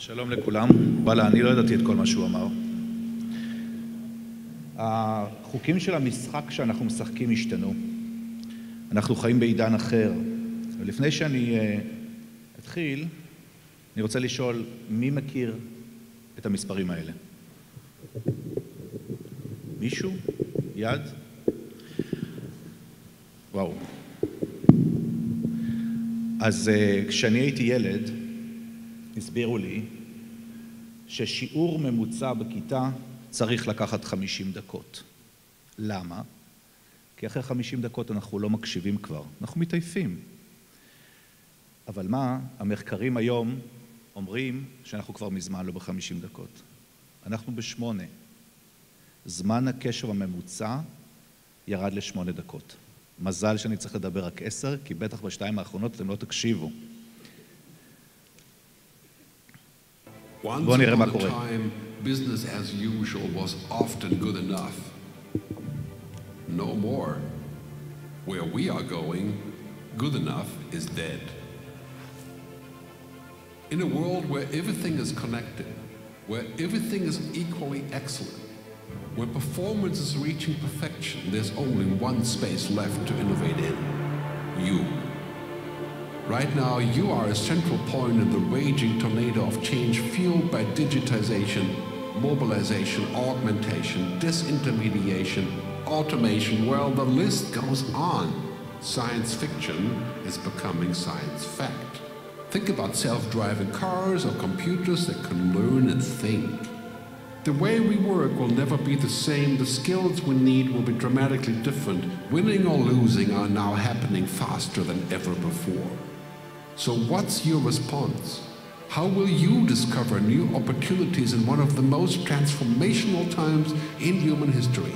שלום לכולם. וואלה, אני לא ידעתי את כל מה שהוא אמר. החוקים של המשחק שאנחנו משחקים השתנו. אנחנו חיים בעידן אחר. ולפני שאני אתחיל, אני רוצה לשאול, מי מכיר את המספרים האלה? מישהו? יד? וואו. אז כשאני הייתי ילד, הסבירו לי ששיעור ממוצע בכיתה צריך לקחת 50 דקות. למה? כי אחרי 50 דקות אנחנו לא מקשיבים כבר, אנחנו מתעייפים. אבל מה, המחקרים היום אומרים שאנחנו כבר מזמן לא ב-50 דקות. אנחנו בשמונה. זמן הקשב הממוצע ירד לשמונה דקות. מזל שאני צריך לדבר רק עשר, כי בטח בשתיים האחרונות אתם לא תקשיבו. בואו נראה מה קורה. business as usual was often good enough. No more. Where we are going, good enough is dead. In a world where everything is connected, where everything is equally excellent, where performance is reaching perfection, there's only one space left to innovate in you. Right now, you are a central point in the raging tornado of change fueled by digitization, mobilization, augmentation, disintermediation, automation. Well, the list goes on. Science fiction is becoming science fact. Think about self driving cars or computers that can learn and think. The way we work will never be the same. The skills we need will be dramatically different. Winning or losing are now happening faster than ever before. So, what's your response? How will you discover new opportunities in one of the most transformational times in human history?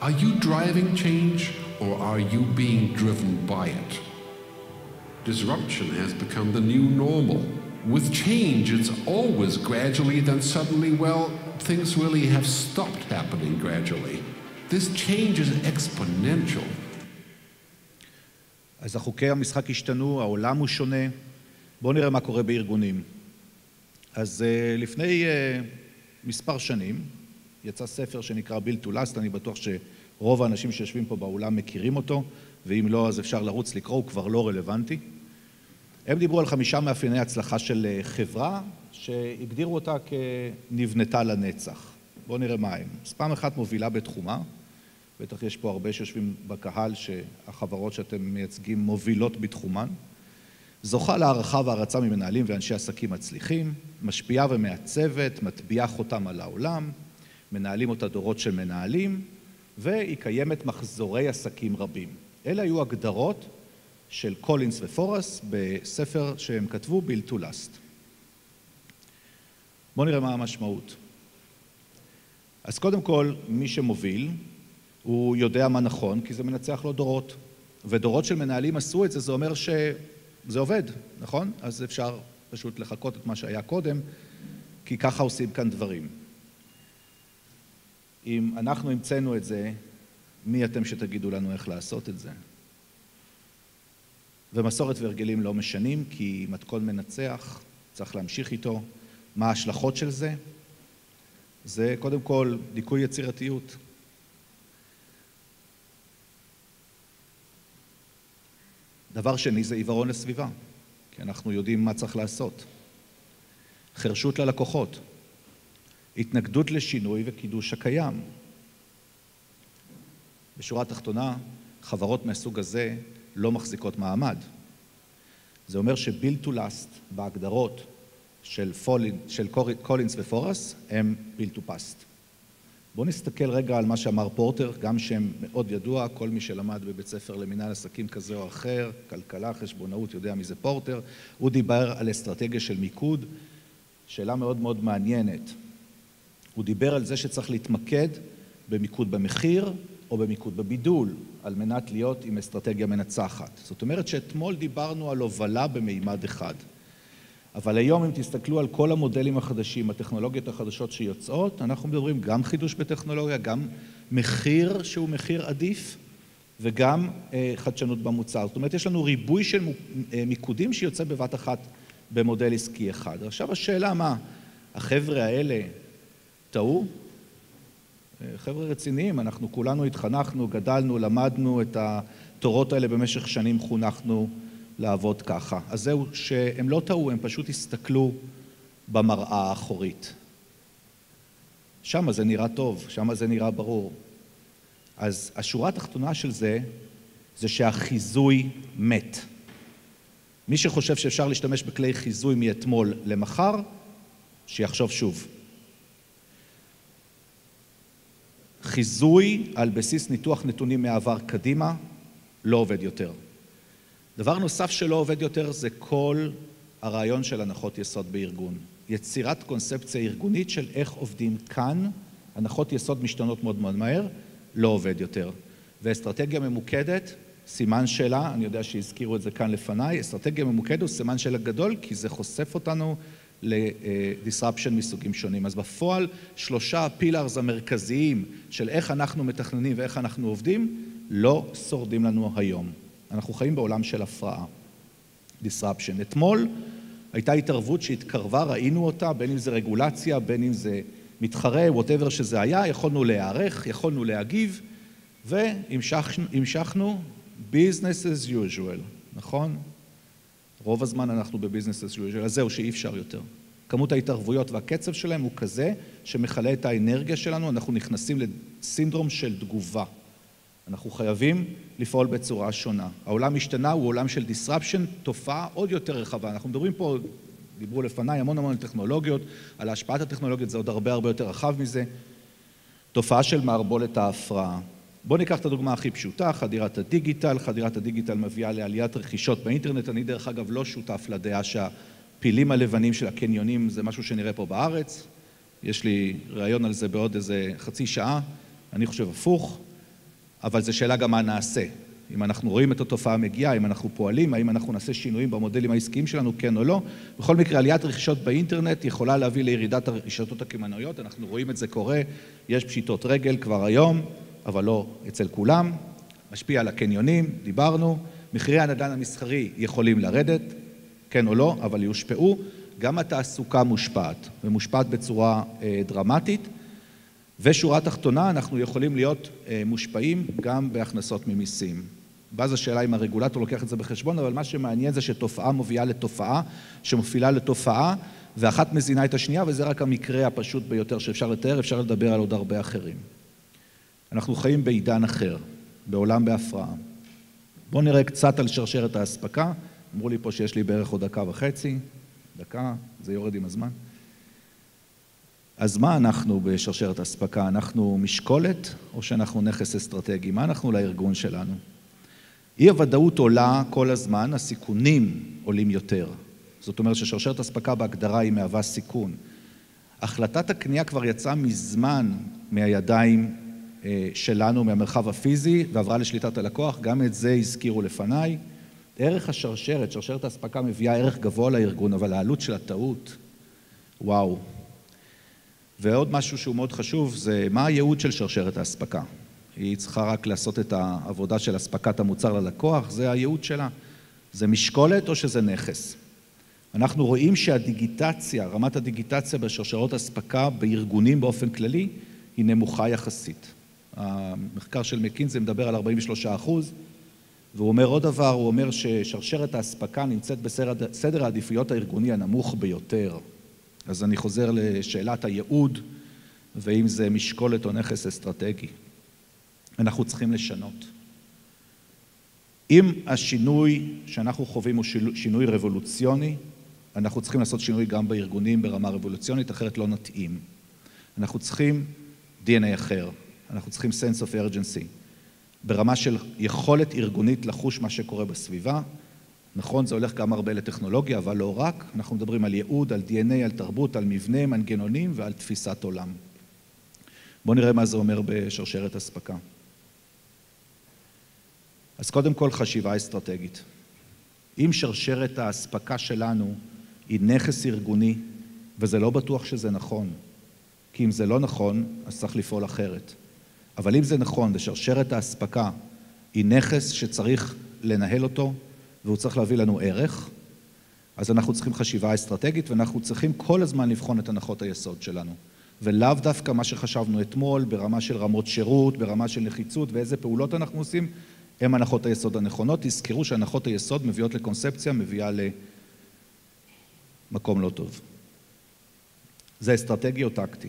Are you driving change or are you being driven by it? Disruption has become the new normal. With change, it's always gradually, then suddenly, well, things really have stopped happening gradually. This change is exponential. אז החוקי המשחק השתנו, העולם הוא שונה. בואו נראה מה קורה בארגונים. אז לפני מספר שנים יצא ספר שנקרא Build to Last, אני בטוח שרוב האנשים שיושבים פה באולם מכירים אותו, ואם לא, אז אפשר לרוץ לקרוא, הוא כבר לא רלוונטי. הם דיברו על חמישה מאפייני הצלחה של חברה, שהגדירו אותה כנבנתה לנצח. בואו נראה מה הם. אז פעם אחת מובילה בתחומה, בטח יש פה הרבה שיושבים בקהל שהחברות שאתם מייצגים מובילות בתחומן. זוכה להערכה והערצה ממנהלים ואנשי עסקים מצליחים, משפיעה ומעצבת, מטביעה חותם על העולם, מנהלים אותה דורות של מנהלים, והיא קיימת מחזורי עסקים רבים. אלה היו הגדרות של קולינס ופורס בספר שהם כתבו, Build to Last. בואו נראה מה המשמעות. אז קודם כל, מי שמוביל, הוא יודע מה נכון, כי זה מנצח לו דורות. ודורות של מנהלים עשו את זה, זה אומר שזה עובד, נכון? אז אפשר פשוט לחקות את מה שהיה קודם, כי ככה עושים כאן דברים. אם אנחנו המצאנו את זה, מי אתם שתגידו לנו איך לעשות את זה? ומסורת והרגלים לא משנים, כי מתכון מנצח, צריך להמשיך איתו. מה ההשלכות של זה? זה קודם כל דיכוי יצירתיות. דבר שני זה עיוורון לסביבה, כי אנחנו יודעים מה צריך לעשות. חרשות ללקוחות, התנגדות לשינוי וקידוש הקיים. בשורה התחתונה, חברות מהסוג הזה לא מחזיקות מעמד. זה אומר ש-Build to Last בהגדרות של, פולין, של קולינס ופורס הם Build to Past. בואו נסתכל רגע על מה שאמר פורטר, גם שם מאוד ידוע, כל מי שלמד בבית ספר למנהל עסקים כזה או אחר, כלכלה, חשבונאות, יודע מי זה פורטר. הוא דיבר על אסטרטגיה של מיקוד, שאלה מאוד מאוד מעניינת. הוא דיבר על זה שצריך להתמקד במיקוד במחיר או במיקוד בבידול, על מנת להיות עם אסטרטגיה מנצחת. זאת אומרת שאתמול דיברנו על הובלה במימד אחד. אבל היום אם תסתכלו על כל המודלים החדשים, הטכנולוגיות החדשות שיוצאות, אנחנו מדברים גם חידוש בטכנולוגיה, גם מחיר שהוא מחיר עדיף, וגם חדשנות במוצר. זאת אומרת, יש לנו ריבוי של מיקודים שיוצא בבת אחת במודל עסקי אחד. עכשיו השאלה מה, החבר'ה האלה טעו? חבר'ה רציניים, אנחנו כולנו התחנכנו, גדלנו, למדנו את התורות האלה במשך שנים, חונכנו לעבוד ככה. אז זהו, שהם לא טעו, הם פשוט הסתכלו במראה האחורית. שם זה נראה טוב, שם זה נראה ברור. אז השורה התחתונה של זה, זה שהחיזוי מת. מי שחושב שאפשר להשתמש בכלי חיזוי מאתמול למחר, שיחשוב שוב. חיזוי על בסיס ניתוח נתונים מהעבר קדימה לא עובד יותר. דבר נוסף שלא עובד יותר זה כל הרעיון של הנחות יסוד בארגון. יצירת קונספציה ארגונית של איך עובדים כאן, הנחות יסוד משתנות מאוד מאוד מהר, לא עובד יותר. ואסטרטגיה ממוקדת, סימן שאלה, אני יודע שהזכירו את זה כאן לפניי, אסטרטגיה ממוקדת הוא סימן שאלה גדול כי זה חושף אותנו ל-disruption מסוגים שונים. אז בפועל שלושה הפילארס המרכזיים של איך אנחנו מתכננים ואיך אנחנו עובדים, לא שורדים לנו היום. אנחנו חיים בעולם של הפרעה, disruption. אתמול הייתה התערבות שהתקרבה, ראינו אותה, בין אם זה רגולציה, בין אם זה מתחרה, whatever שזה היה, יכולנו להיערך, יכולנו להגיב, והמשכנו business as usual, נכון? רוב הזמן אנחנו בביזנס as usual, אז זהו, שאי אפשר יותר. כמות ההתערבויות והקצב שלהם הוא כזה שמכלה את האנרגיה שלנו, אנחנו נכנסים לסינדרום של תגובה. אנחנו חייבים לפעול בצורה שונה. העולם השתנה, הוא עולם של disruption, תופעה עוד יותר רחבה. אנחנו מדברים פה, דיברו לפניי המון המון טכנולוגיות, על השפעת הטכנולוגיות, זה עוד הרבה הרבה יותר רחב מזה. תופעה של מערבולת ההפרעה. בואו ניקח את הדוגמה הכי פשוטה, חדירת הדיגיטל. חדירת הדיגיטל מביאה לעליית רכישות באינטרנט. אני דרך אגב לא שותף לדעה שהפילים הלבנים של הקניונים זה משהו שנראה פה בארץ. יש לי ראיון על זה בעוד איזה חצי שעה. אני חושב הפוך. אבל זו שאלה גם מה נעשה. אם אנחנו רואים את התופעה מגיעה, אם אנחנו פועלים, האם אנחנו נעשה שינויים במודלים העסקיים שלנו, כן או לא. בכל מקרה, עליית רכישות באינטרנט יכולה להביא לירידת הרשתות הקמעונאיות, אנחנו רואים את זה קורה, יש פשיטות רגל כבר היום, אבל לא אצל כולם. משפיע על הקניונים, דיברנו. מחירי הנדל"ן המסחרי יכולים לרדת, כן או לא, אבל יושפעו. גם התעסוקה מושפעת, ומושפעת בצורה אה, דרמטית. ושורה תחתונה, אנחנו יכולים להיות אה, מושפעים גם בהכנסות ממיסים. ואז השאלה אם הרגולטור לוקח את זה בחשבון, אבל מה שמעניין זה שתופעה מובילה לתופעה, שמובילה לתופעה, ואחת מזינה את השנייה, וזה רק המקרה הפשוט ביותר שאפשר לתאר, אפשר לדבר על עוד הרבה אחרים. אנחנו חיים בעידן אחר, בעולם בהפרעה. בואו נראה קצת על שרשרת האספקה. אמרו לי פה שיש לי בערך עוד דקה וחצי, דקה, זה יורד עם הזמן. אז מה אנחנו בשרשרת אספקה? אנחנו משקולת או שאנחנו נכס אסטרטגי? מה אנחנו לארגון שלנו? אי הוודאות עולה כל הזמן, הסיכונים עולים יותר. זאת אומרת ששרשרת אספקה בהגדרה היא מהווה סיכון. החלטת הקנייה כבר יצאה מזמן מהידיים אה, שלנו, מהמרחב הפיזי, ועברה לשליטת הלקוח, גם את זה הזכירו לפניי. ערך השרשרת, שרשרת האספקה מביאה ערך גבוה לארגון, אבל העלות של הטעות, וואו, ועוד משהו שהוא מאוד חשוב זה מה הייעוד של שרשרת האספקה. היא צריכה רק לעשות את העבודה של אספקת המוצר ללקוח, זה הייעוד שלה. זה משקולת או שזה נכס? אנחנו רואים שהדיגיטציה, רמת הדיגיטציה בשרשרות אספקה בארגונים באופן כללי היא נמוכה יחסית. המחקר של מקינזי מדבר על 43 אחוז, והוא אומר עוד דבר, הוא אומר ששרשרת האספקה נמצאת בסדר העדיפויות הארגוני הנמוך ביותר. אז אני חוזר לשאלת הייעוד, ואם זה משקולת או נכס אסטרטגי. אנחנו צריכים לשנות. אם השינוי שאנחנו חווים הוא שינוי רבולוציוני, אנחנו צריכים לעשות שינוי גם בארגונים ברמה רבולוציונית, אחרת לא נתאים. אנחנו צריכים DNA אחר, אנחנו צריכים sense of urgency, ברמה של יכולת ארגונית לחוש מה שקורה בסביבה, נכון, זה הולך גם הרבה לטכנולוגיה, אבל לא רק. אנחנו מדברים על ייעוד, על DNA, על תרבות, על מבנה, מנגנונים ועל תפיסת עולם. בואו נראה מה זה אומר בשרשרת אספקה. אז קודם כל חשיבה אסטרטגית. אם שרשרת האספקה שלנו היא נכס ארגוני, וזה לא בטוח שזה נכון, כי אם זה לא נכון, אז צריך לפעול אחרת. אבל אם זה נכון ושרשרת האספקה היא נכס שצריך לנהל אותו, והוא צריך להביא לנו ערך, אז אנחנו צריכים חשיבה אסטרטגית, ואנחנו צריכים כל הזמן לבחון את הנחות היסוד שלנו. ולאו דווקא מה שחשבנו אתמול, ברמה של רמות שירות, ברמה של נחיצות ואיזה פעולות אנחנו עושים, הם הנחות היסוד הנכונות. תזכרו שהנחות היסוד מביאות לקונספציה, מביאה למקום לא טוב. זה אסטרטגי או טקטי?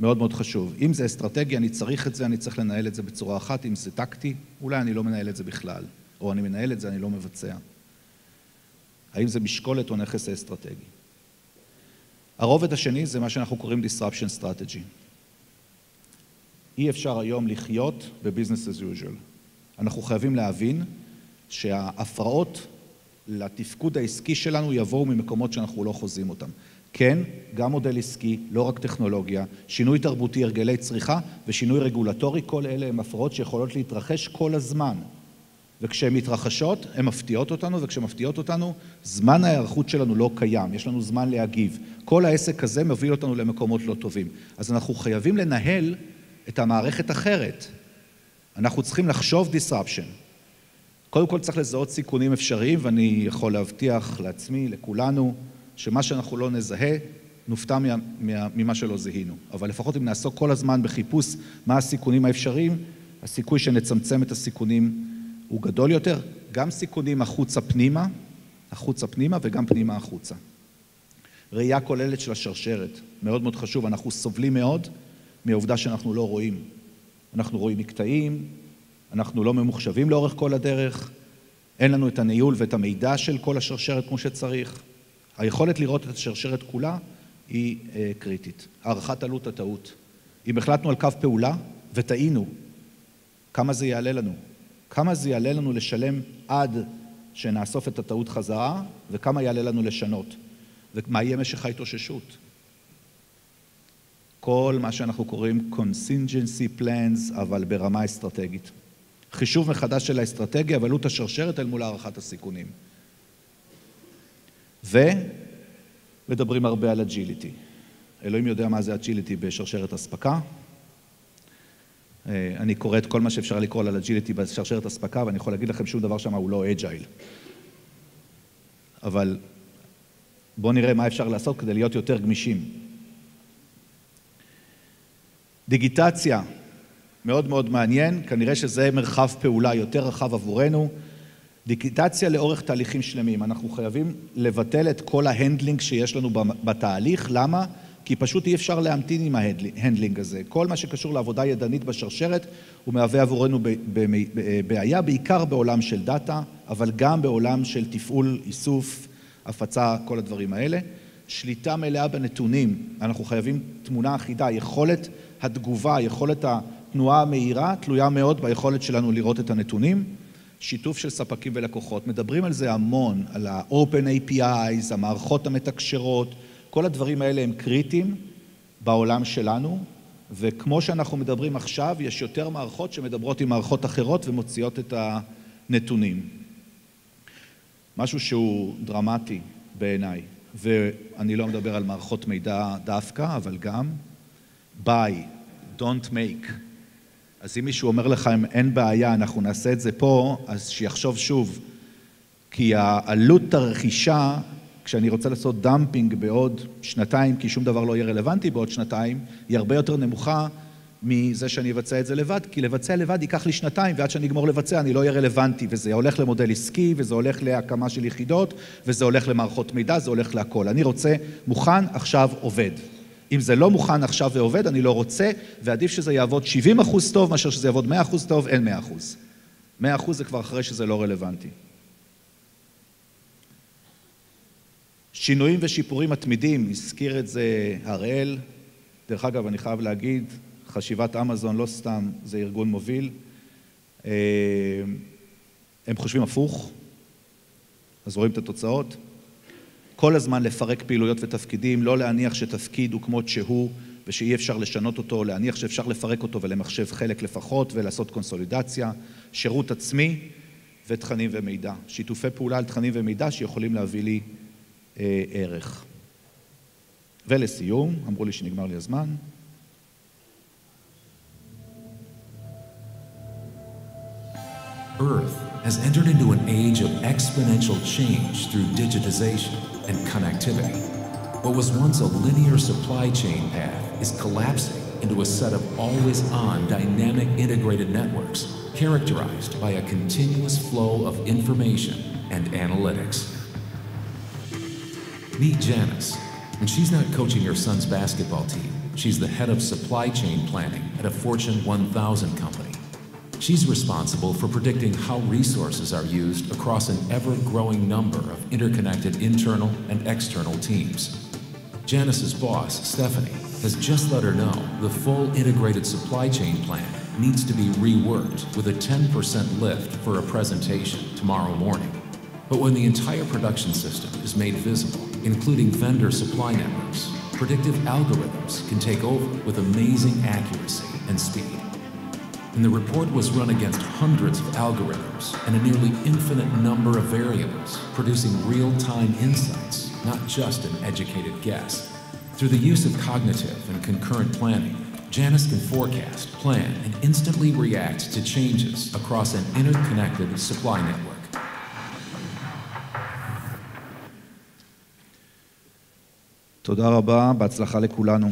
מאוד מאוד חשוב. אם זה אסטרטגי, אני צריך את זה, אני צריך לנהל את זה בצורה אחת. אם זה טקטי, אולי אני לא מנהל את זה בכלל. או אני מנהל את זה, אני לא מבצע. האם זה משקולת או נכס אסטרטגי? הרובד השני זה מה שאנחנו קוראים disruption strategy. אי אפשר היום לחיות ב-business as usual. אנחנו חייבים להבין שההפרעות לתפקוד העסקי שלנו יבואו ממקומות שאנחנו לא חוזים אותם. כן, גם מודל עסקי, לא רק טכנולוגיה, שינוי תרבותי, הרגלי צריכה ושינוי רגולטורי, כל אלה הם הפרעות שיכולות להתרחש כל הזמן. וכשהן מתרחשות, הן מפתיעות אותנו, וכשהן מפתיעות אותנו, זמן ההיערכות שלנו לא קיים, יש לנו זמן להגיב. כל העסק הזה מביא אותנו למקומות לא טובים. אז אנחנו חייבים לנהל את המערכת אחרת. אנחנו צריכים לחשוב disruption. קודם כל צריך לזהות סיכונים אפשריים, ואני יכול להבטיח לעצמי, לכולנו, שמה שאנחנו לא נזהה, נופתע ממה שלא זיהינו. אבל לפחות אם נעסוק כל הזמן בחיפוש מה הסיכונים האפשריים, הסיכוי שנצמצם את הסיכונים הוא גדול יותר, גם סיכונים החוצה פנימה, החוצה פנימה וגם פנימה החוצה. ראייה כוללת של השרשרת, מאוד מאוד חשוב, אנחנו סובלים מאוד מהעובדה שאנחנו לא רואים. אנחנו רואים מקטעים, אנחנו לא ממוחשבים לאורך כל הדרך, אין לנו את הניהול ואת המידע של כל השרשרת כמו שצריך. היכולת לראות את השרשרת כולה היא אה, קריטית. הערכת עלות הטעות. אם החלטנו על קו פעולה וטעינו, כמה זה יעלה לנו? כמה זה יעלה לנו לשלם עד שנאסוף את הטעות חזרה, וכמה יעלה לנו לשנות, ומה יהיה משך ההתאוששות. כל מה שאנחנו קוראים contingency plans, אבל ברמה אסטרטגית. חישוב מחדש של האסטרטגיה ועלות השרשרת אל מול הערכת הסיכונים. ומדברים הרבה על agility. אלוהים יודע מה זה agility בשרשרת אספקה. אה, אני קורא את כל מה שאפשר לקרוא על agility בשרשרת אספקה, ואני יכול להגיד לכם שום דבר שם הוא לא agile. אבל בואו נראה מה אפשר לעשות כדי להיות יותר גמישים. דיגיטציה, מאוד מאוד מעניין, כנראה שזה מרחב פעולה יותר רחב עבורנו. דיגיטציה לאורך תהליכים שלמים. אנחנו חייבים לבטל את כל ה handling שיש לנו בתהליך. למה? כי פשוט אי אפשר להמתין עם ה handling הזה. כל מה שקשור לעבודה ידנית בשרשרת הוא מהווה עבורנו בעיה, בעיקר בעולם של דאטה, אבל גם בעולם של תפעול, איסוף, הפצה, כל הדברים האלה. שליטה מלאה בנתונים, אנחנו חייבים תמונה אחידה, יכולת התגובה, יכולת התנועה המהירה, תלויה מאוד ביכולת שלנו לראות את הנתונים. שיתוף של ספקים ולקוחות, מדברים על זה המון, על ה-open APIs, המערכות המתקשרות, כל הדברים האלה הם קריטיים בעולם שלנו, וכמו שאנחנו מדברים עכשיו, יש יותר מערכות שמדברות עם מערכות אחרות ומוציאות את הנתונים. משהו שהוא דרמטי בעיניי, ואני לא מדבר על מערכות מידע דווקא, אבל גם buy, don't make. אז אם מישהו אומר לך, אם אין בעיה, אנחנו נעשה את זה פה, אז שיחשוב שוב. כי העלות הרכישה כשאני רוצה לעשות דמפינג בעוד שנתיים, כי שום דבר לא יהיה רלוונטי בעוד שנתיים, היא הרבה יותר נמוכה מזה שאני אבצע את זה לבד, כי לבצע לבד ייקח לי שנתיים, ועד שאני אגמור לבצע אני לא אהיה רלוונטי, וזה הולך למודל עסקי, וזה הולך להקמה של יחידות, וזה הולך למערכות מידע, זה הולך להכל. אני רוצה מוכן, עכשיו עובד. אם זה לא מוכן עכשיו ועובד, אני לא רוצה, ועדיף שזה יעבוד 70 אחוז טוב, מאשר שזה יעבוד 100 אחוז טוב, אין 100 אחוז. 100 אחוז זה כבר אחרי שזה לא רלוונטי. שינויים ושיפורים מתמידים, הזכיר את זה הראל. דרך אגב, אני חייב להגיד, חשיבת אמזון לא סתם, זה ארגון מוביל. אה, הם חושבים הפוך, אז רואים את התוצאות. כל הזמן לפרק פעילויות ותפקידים, לא להניח שתפקיד הוא כמות שהוא ושאי אפשר לשנות אותו, להניח שאפשר לפרק אותו ולמחשב חלק לפחות ולעשות קונסולידציה, שירות עצמי ותכנים ומידע. שיתופי פעולה על תכנים ומידע שיכולים להביא לי ערך. ולסיום, אמרו לי שנגמר לי הזמן. Earth has entered into an age of exponential change through digitization and connectivity. What was once a linear supply chain path is collapsing into a set of always on dynamic integrated networks characterized by a continuous flow of information and analytics. Meet Janice. When she's not coaching her son's basketball team, she's the head of supply chain planning at a Fortune 1000 company. She's responsible for predicting how resources are used across an ever growing number of interconnected internal and external teams. Janice's boss, Stephanie, has just let her know the full integrated supply chain plan needs to be reworked with a 10% lift for a presentation tomorrow morning. But when the entire production system is made visible, including vendor supply networks, predictive algorithms can take over with amazing accuracy and speed and the report was run against hundreds of algorithms and a nearly infinite number of variables, producing real-time insights, not just an educated guess. Through the use of cognitive and concurrent planning, Janus can forecast, plan, and instantly react to changes across an interconnected supply network. תודה רבה, בהצלחה לכולנו.